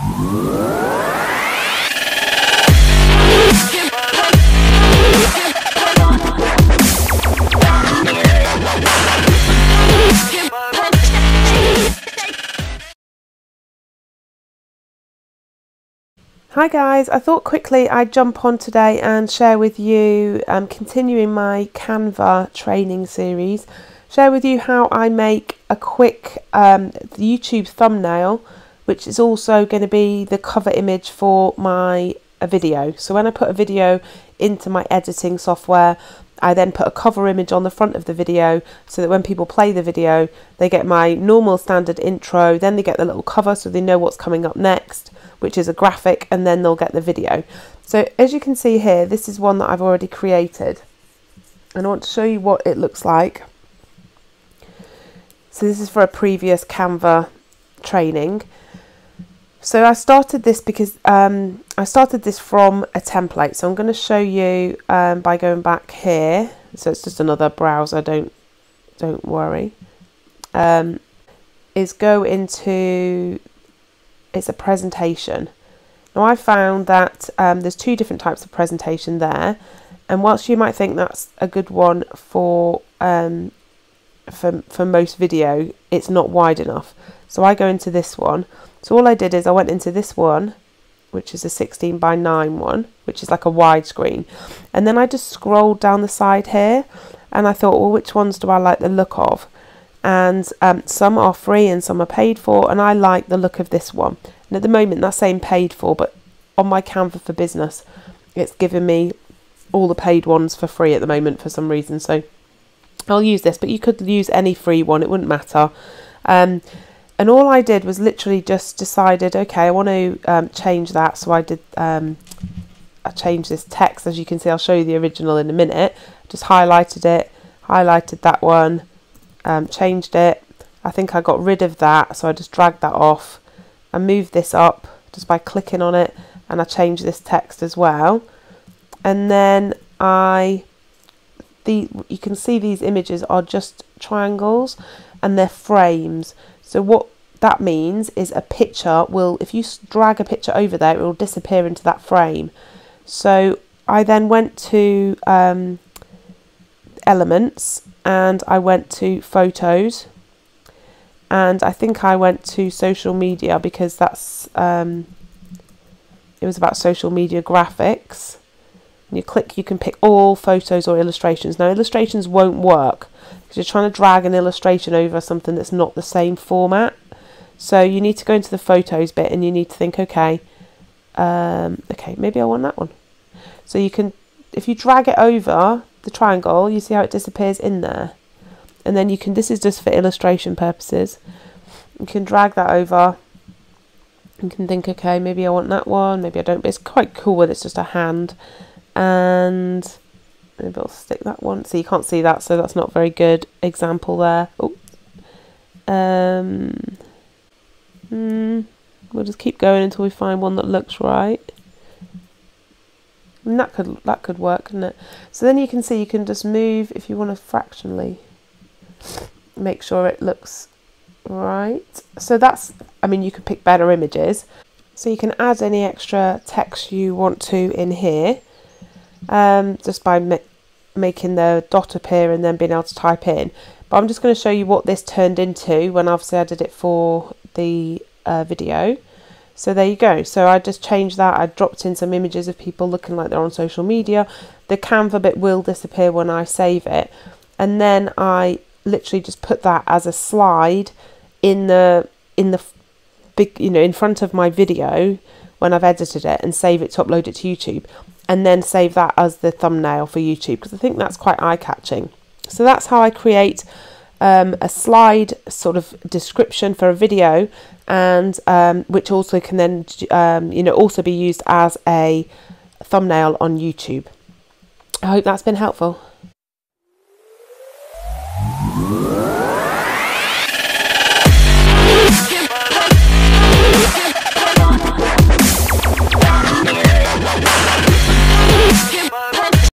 Hi guys, I thought quickly I'd jump on today and share with you, um, continuing my Canva training series, share with you how I make a quick um, YouTube thumbnail, which is also going to be the cover image for my a video. So when I put a video into my editing software, I then put a cover image on the front of the video so that when people play the video, they get my normal standard intro, then they get the little cover so they know what's coming up next which is a graphic, and then they'll get the video. So as you can see here, this is one that I've already created. And I want to show you what it looks like. So this is for a previous Canva training. So I started this because um, I started this from a template. So I'm going to show you um, by going back here. So it's just another browser. Don't don't worry. Um, is go into it's a presentation. Now I found that um, there's two different types of presentation there, and whilst you might think that's a good one for um, for for most video, it's not wide enough. So I go into this one. So all I did is I went into this one, which is a 16 by 9 one, which is like a widescreen, and then I just scrolled down the side here, and I thought, well, which ones do I like the look of? and um, some are free and some are paid for and I like the look of this one and at the moment that's saying paid for but on my Canva for business it's giving me all the paid ones for free at the moment for some reason so I'll use this but you could use any free one it wouldn't matter um, and all I did was literally just decided okay I want to um, change that so I did um, I changed this text as you can see I'll show you the original in a minute just highlighted it highlighted that one um, changed it. I think I got rid of that, so I just dragged that off. I moved this up just by clicking on it, and I changed this text as well. And then I, the you can see these images are just triangles, and they're frames. So what that means is a picture will, if you drag a picture over there, it will disappear into that frame. So I then went to um, elements and I went to photos and I think I went to social media because that's um, it was about social media graphics you click you can pick all photos or illustrations now illustrations won't work because you're trying to drag an illustration over something that's not the same format so you need to go into the photos bit and you need to think okay um, okay maybe I want that one so you can if you drag it over the triangle, you see how it disappears in there. And then you can, this is just for illustration purposes. You can drag that over. You can think, okay, maybe I want that one, maybe I don't. But it's quite cool when it's just a hand. And maybe I'll stick that one. So you can't see that, so that's not very good example there. Oh. Um, hmm, we'll just keep going until we find one that looks right. And that could that could work, couldn't it? So then you can see you can just move if you want to fractionally make sure it looks right. So that's, I mean, you could pick better images. So you can add any extra text you want to in here um, just by ma making the dot appear and then being able to type in. But I'm just going to show you what this turned into when obviously I did it for the uh, video. So there you go. So I just changed that. I dropped in some images of people looking like they're on social media. The Canva bit will disappear when I save it. And then I literally just put that as a slide in the in the big you know in front of my video when I've edited it and save it to upload it to YouTube and then save that as the thumbnail for YouTube because I think that's quite eye-catching. So that's how I create um, a slide sort of description for a video and um, which also can then um, you know also be used as a thumbnail on YouTube. I hope that's been helpful.